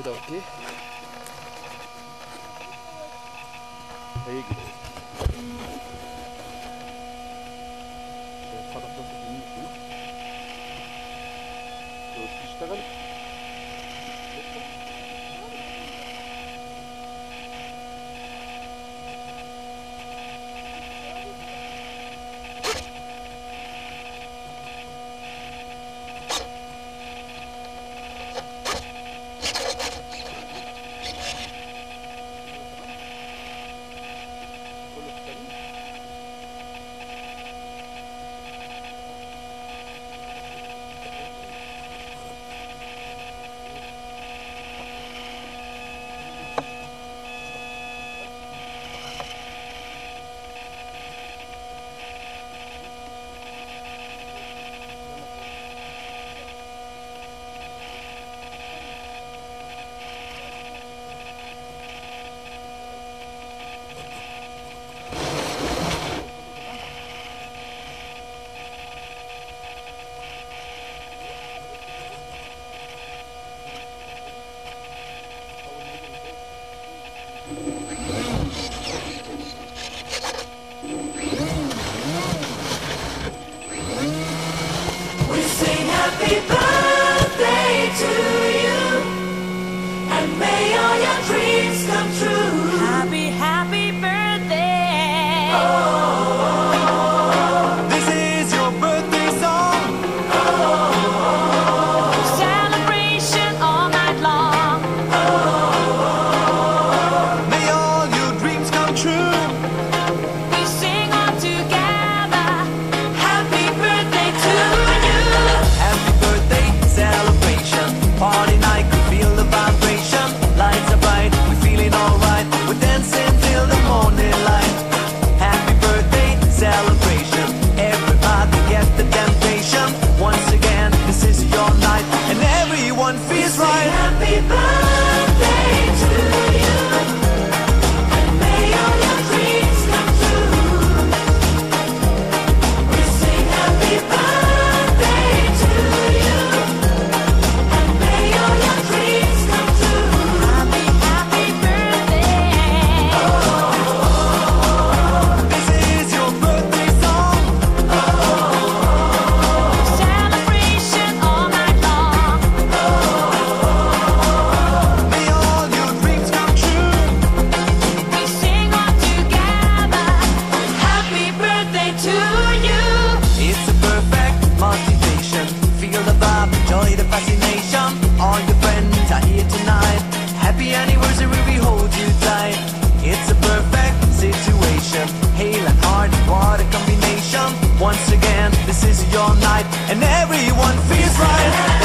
Okie dokie. There you go. Şöyle taraftan da dinleyeyim. Görüşürüz. destination. All your friends are here tonight. Happy anniversary, we hold you tight. It's a perfect situation. Hail and heart, what a combination. Once again, this is your night, and everyone feels right.